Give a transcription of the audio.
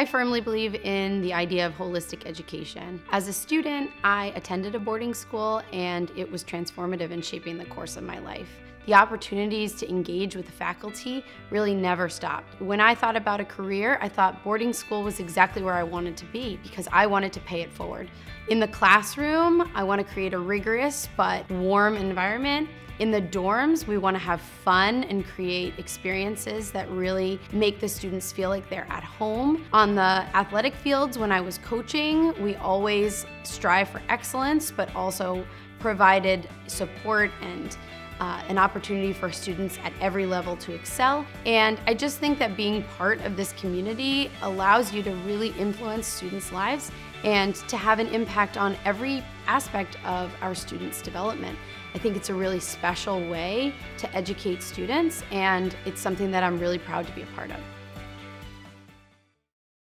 I firmly believe in the idea of holistic education. As a student, I attended a boarding school and it was transformative in shaping the course of my life. The opportunities to engage with the faculty really never stopped. When I thought about a career, I thought boarding school was exactly where I wanted to be because I wanted to pay it forward. In the classroom, I want to create a rigorous but warm environment in the dorms, we want to have fun and create experiences that really make the students feel like they're at home. On the athletic fields, when I was coaching, we always strive for excellence, but also provided support and uh, an opportunity for students at every level to excel. And I just think that being part of this community allows you to really influence students' lives and to have an impact on every aspect of our students' development. I think it's a really special way to educate students and it's something that I'm really proud to be a part of.